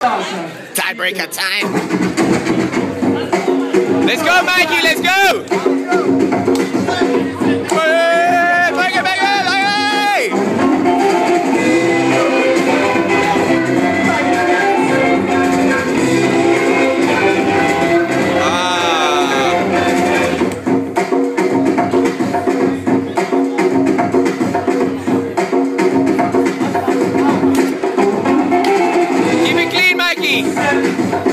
Tiebreaker time. Let's go, Mikey, let's go! Mike.